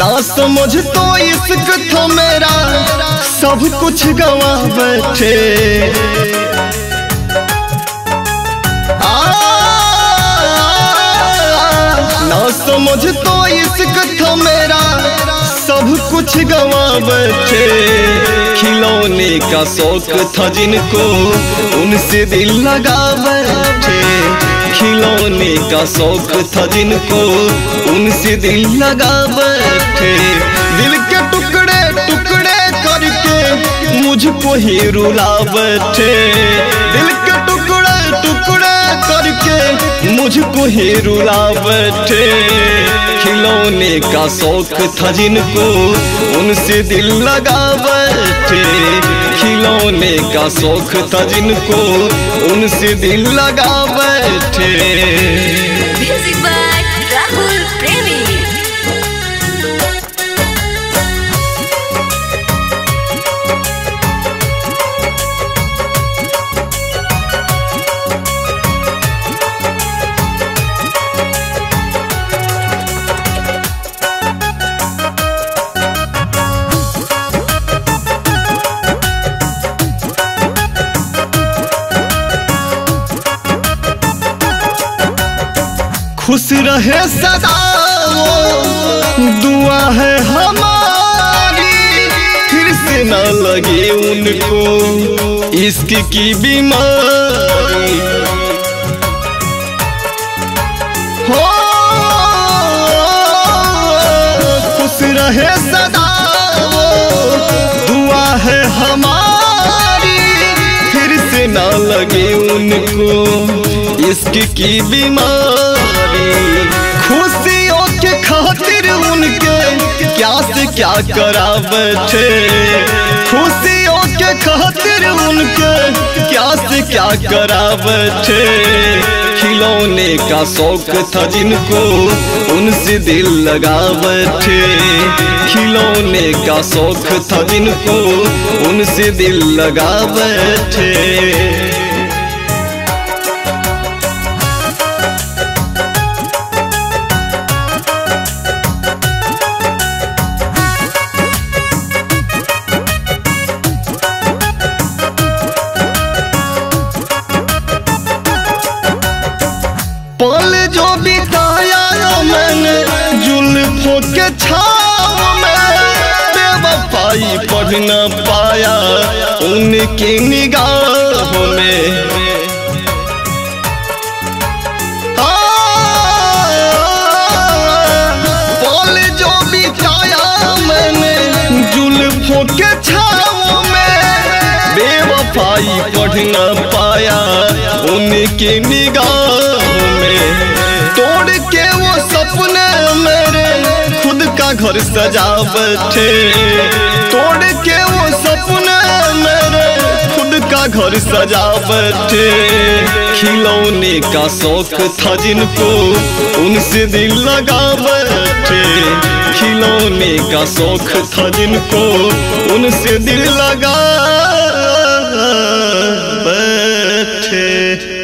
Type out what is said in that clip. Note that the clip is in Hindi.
ना समझ तो इश्क तो मेरा सब कुछ गवा बैठे। ना समझ तो इश्क तो मेरा सब कुछ गवा बैठे। खिलौने का शौक था जिनको उनसे दिल लगा बैठे। खिलौने का शौक था जिनको उनसे दिल लगा बैठे। दिल के टुकड़े टुकड़े करके मुझको ही रुला बैठे दिल के टुकड़े टुकड़े करके मुझको ही रुला बैठे खिलौने का शौक था जिनको उनसे दिल लगा बैठे खिलौने का शौक था जिनको उनसे दिल लगा बैठे खुश रहे सदा। दुआ है हमारी, फिर से न लगे उनको इश्क की बीमारी। हो, खुश रहे सदा। दुआ है हमारी, फिर से ना लगे उनको इश्क की बीमारी। खुशियों के खातिर उनके क्या से क्या करा बैठे खुशियों के खातिर उनके क्या से क्या करा बैठे खिलौने का शौक था जिनको उनसे दिल लगा बैठे खिलौने का शौक था जिनको उनसे दिल लगा बैठे बेवफाई पढ़ न पाया, उनकी निगाहों में, बेवफाई पढ़ न पाया, उनकी निगाहों में। तोड़ के वो सपने मेरे, खुद का घर सजा बैठे। घर सजा बैठे। खिलौने का शौक था जिनको, उनसे दिल लगा बैठे। खिलौने का शौक था जिनको, उनसे दिल लगा बैठे।